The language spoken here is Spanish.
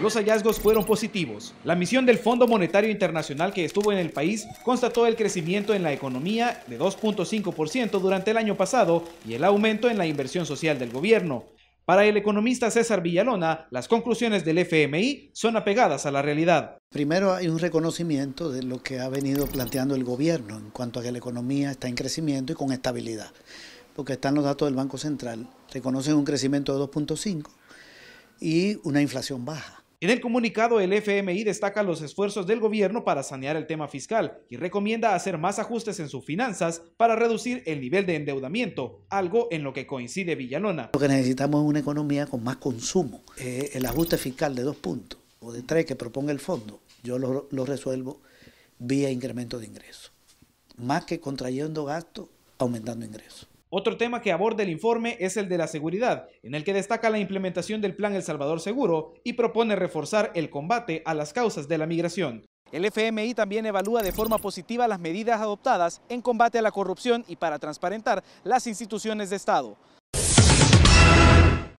los hallazgos fueron positivos. La misión del Fondo Monetario Internacional que estuvo en el país constató el crecimiento en la economía de 2.5% durante el año pasado y el aumento en la inversión social del gobierno. Para el economista César Villalona, las conclusiones del FMI son apegadas a la realidad. Primero hay un reconocimiento de lo que ha venido planteando el gobierno en cuanto a que la economía está en crecimiento y con estabilidad, porque están los datos del Banco Central, reconocen un crecimiento de 2.5 y una inflación baja. En el comunicado, el FMI destaca los esfuerzos del gobierno para sanear el tema fiscal y recomienda hacer más ajustes en sus finanzas para reducir el nivel de endeudamiento, algo en lo que coincide Villalona. Lo que necesitamos es una economía con más consumo. Eh, el ajuste fiscal de dos puntos o de tres que proponga el fondo, yo lo, lo resuelvo vía incremento de ingresos. Más que contrayendo gastos, aumentando ingresos. Otro tema que aborda el informe es el de la seguridad, en el que destaca la implementación del Plan El Salvador Seguro y propone reforzar el combate a las causas de la migración. El FMI también evalúa de forma positiva las medidas adoptadas en combate a la corrupción y para transparentar las instituciones de Estado.